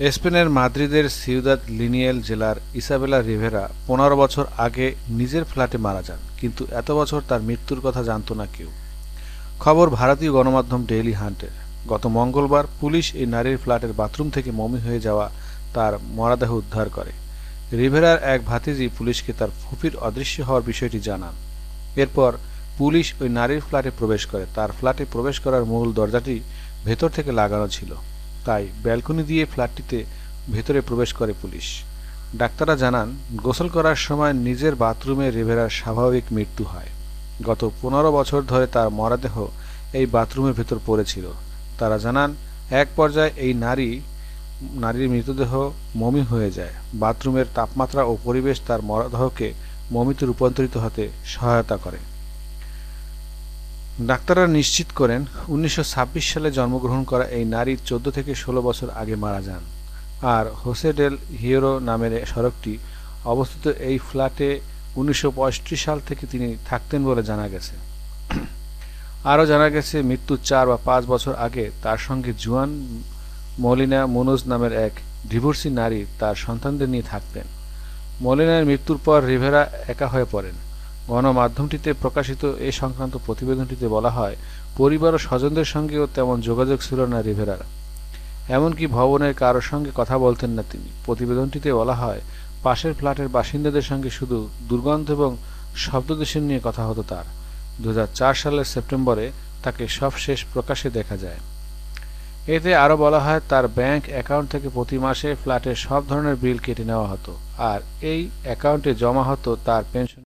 স্পেনের মাদ্রিদের Ciudad lineal জেলার ইসাবেলা রিভেরা পনেরো বছর আগে নিজের ফ্ল্যাটে মারা যান, কিন্তু এত বছর তার মৃত্যুর কথা জানত না কেউ। খবর ভারতীয় গণমাধ্যম ডেইলি হান্টের। গত মঙ্গলবার পুলিশ এই নারীর ফ্ল্যাটের বাথরুম থেকে মমি হয়ে যাওয়া তার মরাদেহ উদ্ধার করে। রিভেরার এক ভাতিজি পুলিশকে তার ফুফির অদৃশ্য হওয়ার বিষয়টি জানান। এরপর পুলিশ ওই নারীর ফ্ল্যাটে প্রবেশ করে। তার ফ্ল্যাটে প্রবেশ করার মূল দরজাটি ভেতর থেকে লাগানো ছিল। তাই ব্যালকনি দিয়ে ফ্ল্যাটটিতে ভেতরে প্রবেশ করে পুলিশ। ডাক্তাররা জানান, গোসল করার সময় নিজের বাথরুমে রেভেরার স্বাভাবিক মৃত্যু হয়। গত পনেরো বছর ধরে তার মরাদেহ এই বাথরুমের ভেতর পড়েছিল। তারা জানান, এক পর্যায়ে এই নারী, নারীর মৃতদেহ মমি হয়ে যায়। বাথরুমের তাপমাত্রা ও পরিবেশ তার মরদেহকে মমিতে রূপান্তরিত হতে সহায়তা করে। ডাক্তাররা নিশ্চিত করেন উনিশশো ছাব্বিশ সালে জন্মগ্রহণ করা এই নারী চোদ্দ থেকে ষোলো বছর আগে মারা যান। আর হোসে ডেল হিয়েরো নামের সড়কটি অবস্থিত এই ফ্ল্যাটে উনিশশো সাল থেকে তিনি থাকতেন বলে জানা গেছে। আরও জানা গেছে মৃত্যুর চার বা পাঁচ বছর আগে তার সঙ্গে জুয়ান মলিনা মনোজ নামের এক ডিভোর্সি নারী তার সন্তানদের নিয়ে থাকতেন। মলিনার মৃত্যুর পর রিভেরা একা হয়ে পড়েন। গণমাধ্যমটিতে প্রকাশিত এ সংক্রান্ত প্রতিবেদনটিতে বলা হয়, পরিবার ও স্বজনদের সঙ্গেও তেমন যোগাযোগ ছিল না রিভেরার। এমনকি ভবনের কারোর সঙ্গে কথা বলতেন না তিনি। প্রতিবেদনটিতে বলা হয়, পাশের ফ্ল্যাটের বাসিন্দাদের সঙ্গে শুধু দুর্গন্ধ এবং শব্দদূষণ নিয়ে কথা হতো তার। দু হাজার চার সালের সেপ্টেম্বরে তাকে সবশেষ প্রকাশে দেখা যায়। এতে আরও বলা হয়, তার ব্যাংক অ্যাকাউন্ট থেকে প্রতি মাসে ফ্ল্যাটের সব ধরনের বিল কেটে নেওয়া হতো। আর এই অ্যাকাউন্টে জমা হতো তার পেনশন।